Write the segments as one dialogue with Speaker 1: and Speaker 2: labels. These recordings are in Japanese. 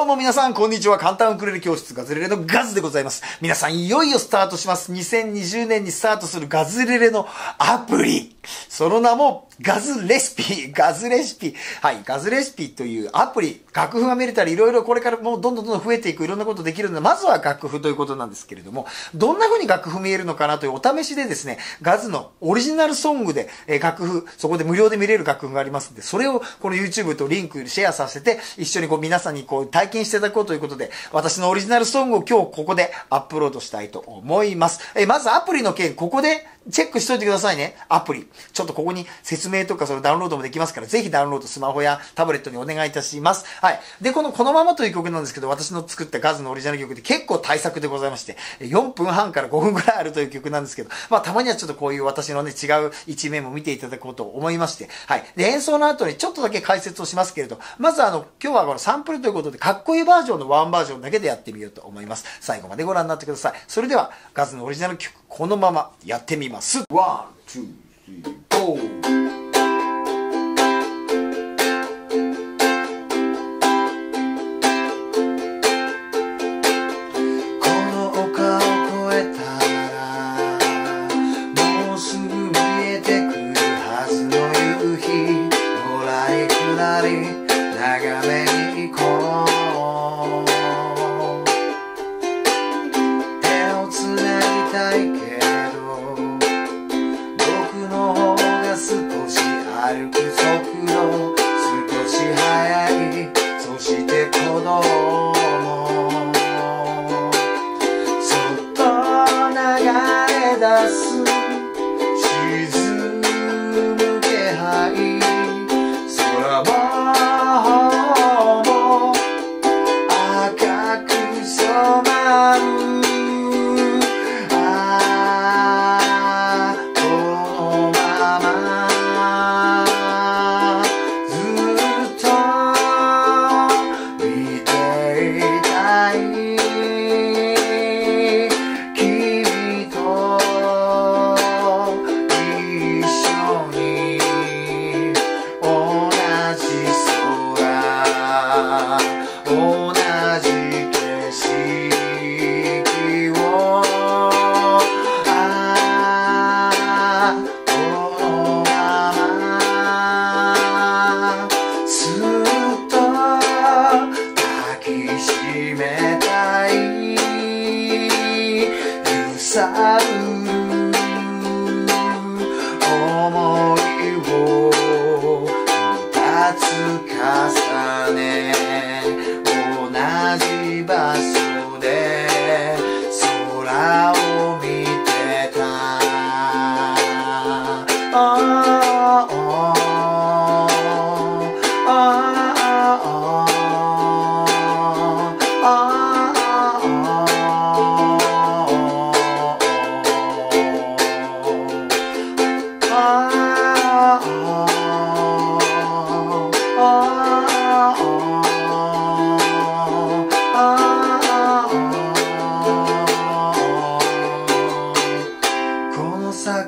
Speaker 1: どうも皆さん、こんにちは。簡単ウクレレ教室ガズレレのガズでございます。皆さん、いよいよスタートします。2020年にスタートするガズレレのアプリ。その名も、ガズレシピ、ガズレシピ。はい、ガズレシピというアプリ、楽譜が見れたり、いろいろこれからもうどんどんどんどん増えていく、いろんなことできるので、まずは楽譜ということなんですけれども、どんな風に楽譜見えるのかなというお試しでですね、ガズのオリジナルソングで、え、楽譜、そこで無料で見れる楽譜がありますんで、それをこの YouTube とリンクシェアさせて、一緒にこう皆さんにこう体験していただこうということで、私のオリジナルソングを今日ここでアップロードしたいと思います。え、まずアプリの件、ここでチェックしといてくださいね。アプリ。ちょっとここに説明明とかそれダウンロードもできますから、ぜひダウンロードスマホやタブレットにお願いいたします。はい。で、このこのままという曲なんですけど、私の作ったガズのオリジナル曲で結構大作でございまして、4分半から5分ぐらいあるという曲なんですけど、まあたまにはちょっとこういう私のね、違う一面も見ていただこうと思いまして、はい。で、演奏の後にちょっとだけ解説をしますけれど、まずあの、今日はこのサンプルということで、かっこいいバージョンのワンバージョンだけでやってみようと思います。最後までご覧になってください。それでは、ガズのオリジナル曲、このままやってみます。ワン pedaço sabe?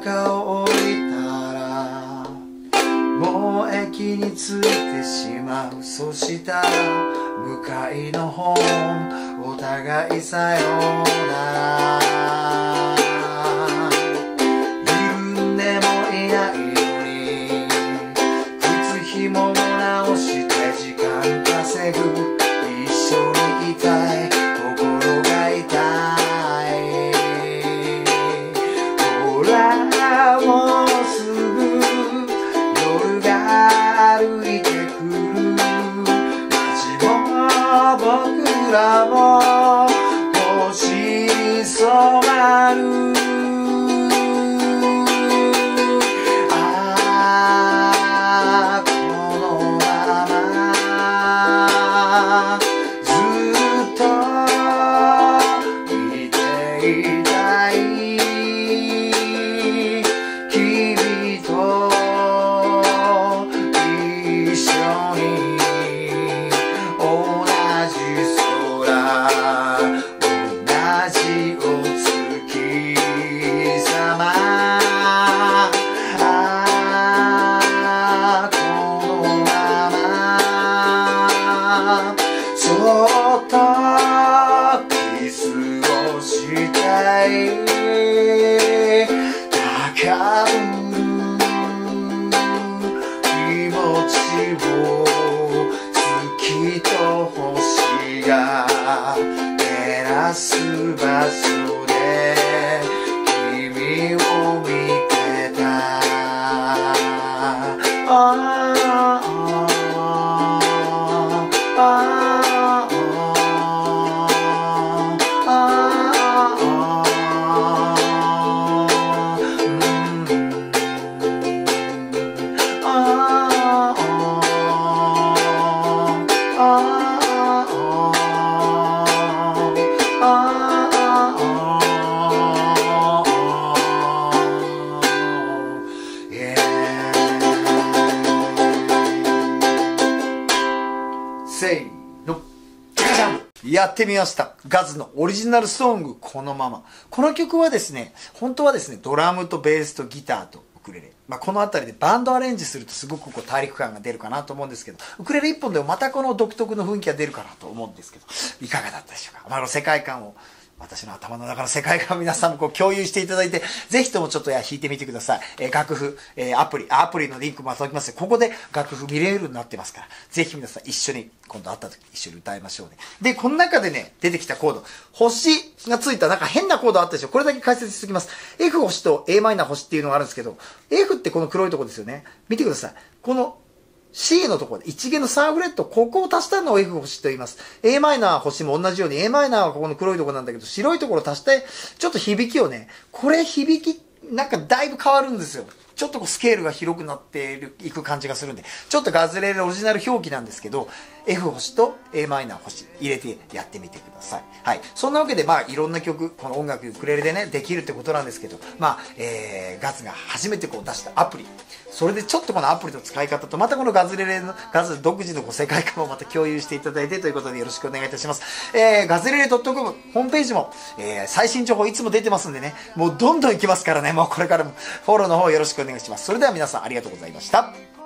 Speaker 1: 中を降りたらもうについてしまうそしたら。向かいの本お互いさようなら。緩んでもいないのに靴ひもも直して時間稼ぐ。一緒にいたい。もそっと。せーの。やってみました。ガズのオリジナルソング、このまま。この曲はですね、本当はですね、ドラムとベースとギターとウクレレ。まあ、この辺りでバンドアレンジするとすごくこう大陸感が出るかなと思うんですけど、ウクレレ1本でもまたこの独特の雰囲気が出るかなと思うんですけど、いかがだったでしょうか？ま、あの世界観を私の頭の中の世界観を皆さんもこう共有していただいて、ぜひともちょっとや弾いてみてください。えー楽譜、えーアプリ、アプリのリンクも届きますここで楽譜見れるようになってますから、ぜひ皆さん一緒に、今度会った時一緒に歌いましょうね。で、この中でね、出てきたコード、星がついたなんか変なコードあったでしょこれだけ解説しておきます。F 星と a マイナー星っていうのがあるんですけど、F ってこの黒いとこですよね。見てください。この C のところで、一弦のサーフレット、ここを足したのを F 星と言います。a マイナー星も同じように、a マイナーはここの黒いところなんだけど、白いところを足して、ちょっと響きをね、これ響き、なんかだいぶ変わるんですよ。ちょっとこうスケールが広くなっているいく感じがするんで、ちょっとガズレレオリジナル表記なんですけど、F 星と a マイナー星入れてやってみてください。はい。そんなわけで、まあ、いろんな曲、この音楽ウクレレでね、できるってことなんですけど、まあ、えー、ガズが初めてこう出したアプリ、それでちょっとこのアプリの使い方と、またこのガズレレの、ガズ独自のご世界観をまた共有していただいてということでよろしくお願いいたします。えー、ガズレレ .com ホームページも、えー、最新情報いつも出てますんでね、もうどんどん行きますからね、もうこれからもフォローの方よろしくお願いします。それでは皆さんありがとうございました。